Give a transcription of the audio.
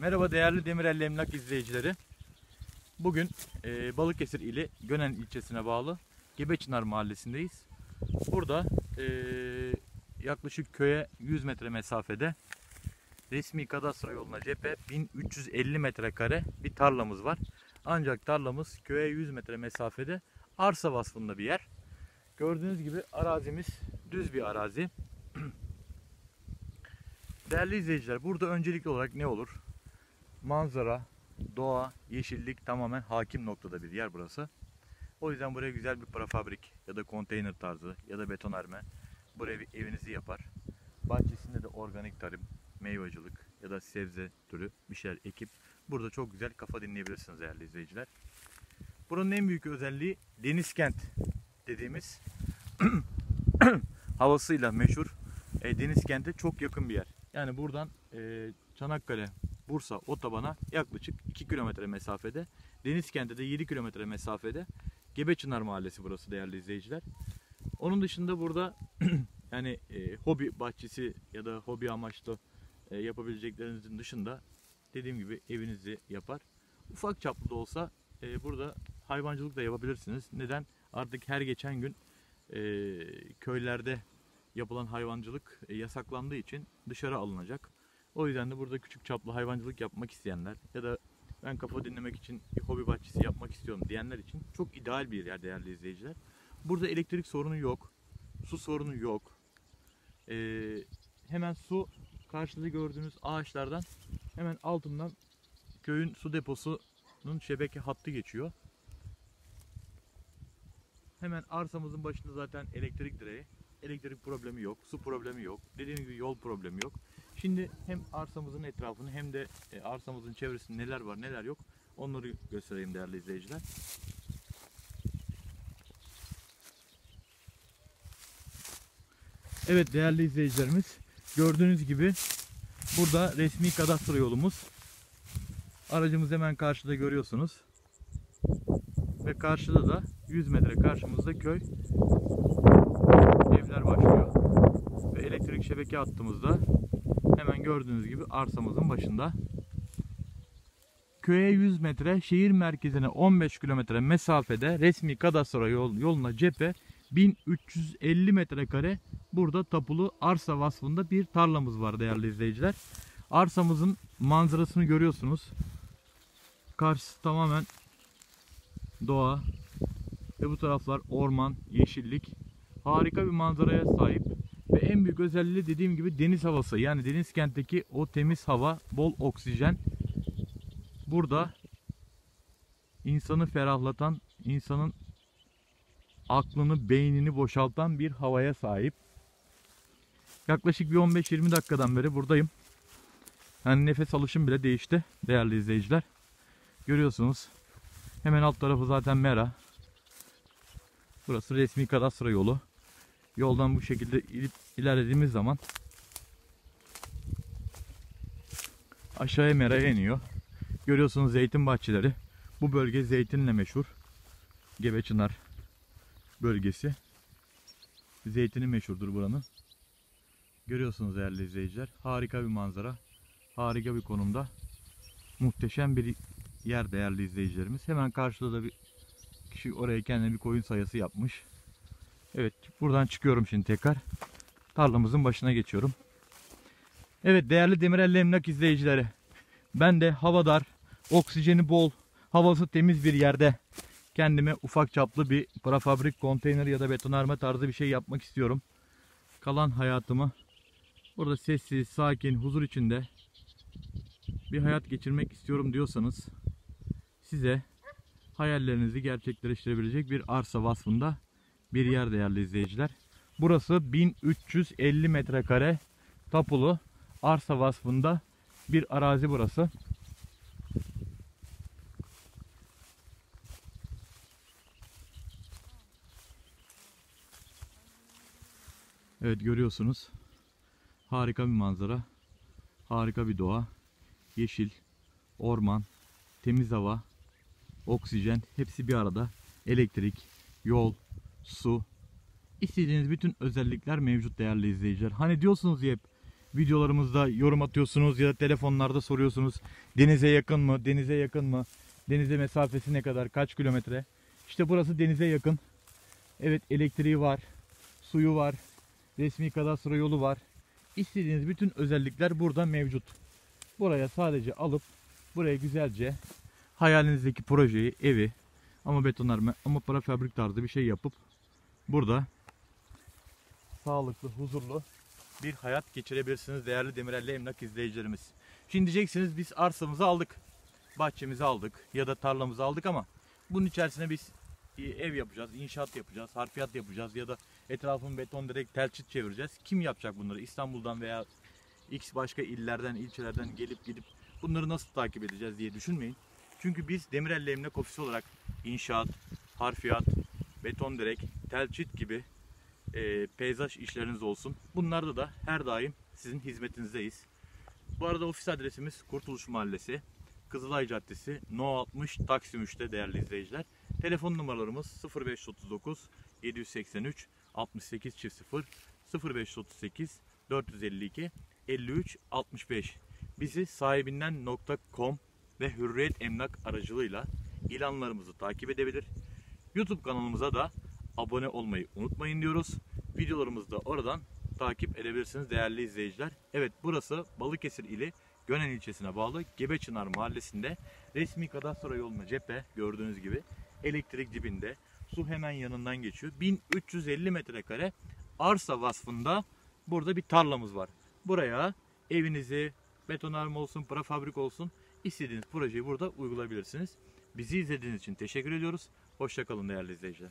Merhaba değerli Demirelli Emlak izleyicileri. Bugün e, Balıkesir ili Gönen ilçesine bağlı Gebeçınar mahallesindeyiz. Burada e, yaklaşık köye 100 metre mesafede resmi kadastro yoluna cephe 1350 metrekare bir tarlamız var. Ancak tarlamız köye 100 metre mesafede arsa vasfında bir yer. Gördüğünüz gibi arazimiz düz bir arazi. Değerli izleyiciler burada öncelikli olarak ne olur? Manzara, doğa, yeşillik tamamen hakim noktada bir yer burası. O yüzden buraya güzel bir prefabrik ya da konteyner tarzı ya da betonarme buraya bir evinizi yapar. Bahçesinde de organik tarım, meyvacılık ya da sebze türü bir şeyler ekip burada çok güzel kafa dinleyebilirsiniz değerli izleyiciler. Buranın en büyük özelliği deniz kent dediğimiz havasıyla meşhur e, deniz kente çok yakın bir yer. Yani buradan e, Çanakkale, Bursa otobana yaklaşık 2 kilometre mesafede. Deniz kente de 7 kilometre mesafede. Gebeçınar Mahallesi burası değerli izleyiciler. Onun dışında burada yani e, hobi bahçesi ya da hobi amaçlı e, yapabileceklerinizin dışında dediğim gibi evinizi yapar. Ufak çaplı da olsa e, burada hayvancılık da yapabilirsiniz. Neden? Artık her geçen gün e, köylerde yapılan hayvancılık e, yasaklandığı için dışarı alınacak. O yüzden de burada küçük çaplı hayvancılık yapmak isteyenler ya da ben kafa dinlemek için bir hobi bahçesi yapmak istiyorum diyenler için çok ideal bir yer değerli izleyiciler. Burada elektrik sorunu yok. Su sorunu yok. Ee, hemen su karşıda gördüğünüz ağaçlardan hemen altından köyün su deposunun şebeke hattı geçiyor. Hemen arsamızın başında zaten elektrik direği. Elektrik problemi yok, su problemi yok. Dediğim gibi yol problemi yok. Şimdi hem arsamızın etrafını hem de e, arsamızın çevresinde neler var neler yok onları göstereyim değerli izleyiciler. Evet değerli izleyicilerimiz gördüğünüz gibi burada resmi kadastro yolumuz. Aracımız hemen karşıda görüyorsunuz. Ve karşıda da 100 metre karşımızda köy evler başlıyor. Ve elektrik şebeke hattımızda hemen gördüğünüz gibi arsamızın başında. Köye 100 metre, şehir merkezine 15 kilometre mesafede resmi kadastro yol, yoluna cephe 1350 metrekare burada tapulu arsa vasfında bir tarlamız var değerli izleyiciler. Arsamızın manzarasını görüyorsunuz. Karşısı tamamen doğa ve bu taraflar orman, yeşillik. Harika bir manzaraya sahip en büyük özelliği dediğim gibi deniz havası. Yani deniz kentteki o temiz hava, bol oksijen burada insanı ferahlatan, insanın aklını, beynini boşaltan bir havaya sahip. Yaklaşık bir 15-20 dakikadan beri buradayım. Yani nefes alışım bile değişti değerli izleyiciler. Görüyorsunuz. Hemen alt tarafı zaten mera. Burası resmi kadastro yolu. Yoldan bu şekilde ilerlediğimiz zaman aşağıya meraya iniyor. Görüyorsunuz zeytin bahçeleri. Bu bölge zeytinle meşhur. Gebeçınar bölgesi. Zeytini meşhurdur buranın. Görüyorsunuz değerli izleyiciler. Harika bir manzara. Harika bir konumda. Muhteşem bir yer değerli izleyicilerimiz. Hemen karşıda da bir kişi oraya kendine bir koyun sayısı yapmış. Evet buradan çıkıyorum şimdi tekrar. Tarlamızın başına geçiyorum. Evet değerli Demirel Emlak izleyicileri. Ben de havadar, oksijeni bol, havası temiz bir yerde kendime ufak çaplı bir prefabrik konteyner ya da betonarme tarzı bir şey yapmak istiyorum. Kalan hayatımı burada sessiz, sakin, huzur içinde bir hayat geçirmek istiyorum diyorsanız size hayallerinizi gerçekleştirebilecek bir arsa vasfında bir yer değerli izleyiciler. Burası 1350 metrekare tapulu arsa vasfında bir arazi burası. Evet görüyorsunuz. Harika bir manzara. Harika bir doğa. Yeşil, orman, temiz hava, oksijen hepsi bir arada. Elektrik, yol, su. İstediğiniz bütün özellikler mevcut değerli izleyiciler. Hani diyorsunuz ya hep videolarımızda yorum atıyorsunuz ya da telefonlarda soruyorsunuz. Denize yakın mı? Denize yakın mı? Denize mesafesi ne kadar? Kaç kilometre? İşte burası denize yakın. Evet elektriği var. Suyu var. Resmi kadastro yolu var. İstediğiniz bütün özellikler burada mevcut. Buraya sadece alıp buraya güzelce hayalinizdeki projeyi, evi ama betonarme ama prefabrik tarzı bir şey yapıp burada sağlıklı, huzurlu bir hayat geçirebilirsiniz değerli Demirelli Emlak izleyicilerimiz. Şimdi diyeceksiniz biz arsamızı aldık, bahçemizi aldık ya da tarlamızı aldık ama bunun içerisine biz e, ev yapacağız, inşaat yapacağız, harfiyat yapacağız ya da etrafını beton direkt telçit çevireceğiz. Kim yapacak bunları? İstanbul'dan veya X başka illerden, ilçelerden gelip gidip bunları nasıl takip edeceğiz diye düşünmeyin. Çünkü biz Demirelli Emlak Ofisi olarak inşaat, harfiyat, beton direk, telçit gibi e, peyzaj işleriniz olsun. Bunlarda da her daim sizin hizmetinizdeyiz. Bu arada ofis adresimiz Kurtuluş Mahallesi, Kızılay Caddesi, No 60 Taksim 3'te değerli izleyiciler. Telefon numaralarımız 0539 783 68 0 0538 452 53 65. Bizi sahibinden.com ve Hürriyet Emlak aracılığıyla ilanlarımızı takip edebilir. YouTube kanalımıza da abone olmayı unutmayın diyoruz. Videolarımızı da oradan takip edebilirsiniz değerli izleyiciler. Evet burası Balıkesir ili Gönen ilçesine bağlı Gebeçınar mahallesinde resmi kadastro yoluna cephe gördüğünüz gibi elektrik dibinde su hemen yanından geçiyor. 1350 metrekare arsa vasfında burada bir tarlamız var. Buraya evinizi betonarme olsun, prefabrik olsun istediğiniz projeyi burada uygulayabilirsiniz. Bizi izlediğiniz için teşekkür ediyoruz. Hoşçakalın değerli izleyiciler.